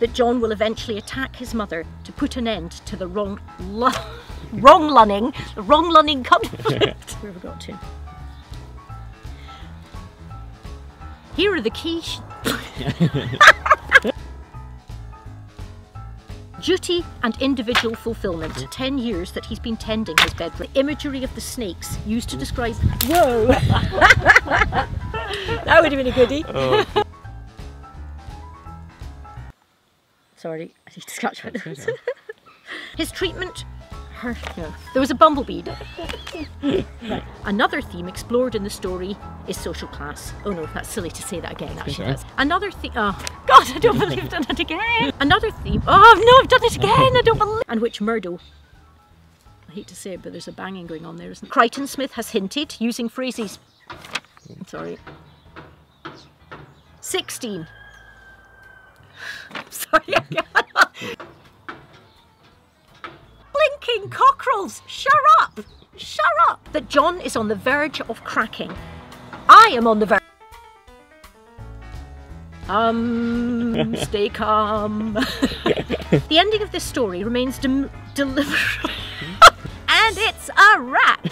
that John will eventually attack his mother to put an end to the wrong, lu- wrong lunning, the wrong lunning conflict. Where have we got to? Here are the keys. Duty and individual fulfillment. Ten years that he's been tending his bed. The imagery of the snakes used to mm. describe. Whoa! that would have been a goodie. Oh, Sorry, I need to scratch my nose. His treatment. Her, no. There was a bumblebee. Right. Another theme explored in the story is social class. Oh no, that's silly to say that again. Actually. That's- another theme. Oh God, I don't believe I've done it again. Another theme. Oh no, I've done it again. I don't believe. And which Murdo. I hate to say it, but there's a banging going on there, isn't there? Crichton Smith has hinted using phrases. Sorry. Sixteen. Sorry. Blinking cockerels! Shut up! Shut up! That John is on the verge of cracking. I am on the verge. Um, stay calm. the ending of this story remains deliberate. and it's a wrap!